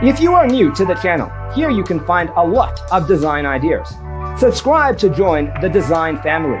If you are new to the channel, here you can find a lot of design ideas. Subscribe to join the design family.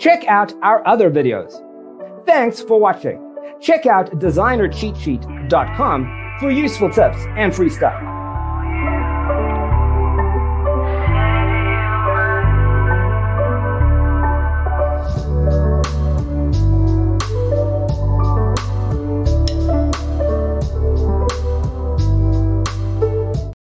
Check out our other videos. Thanks for watching. Check out designercheatsheet.com for useful tips and free stuff.